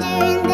doing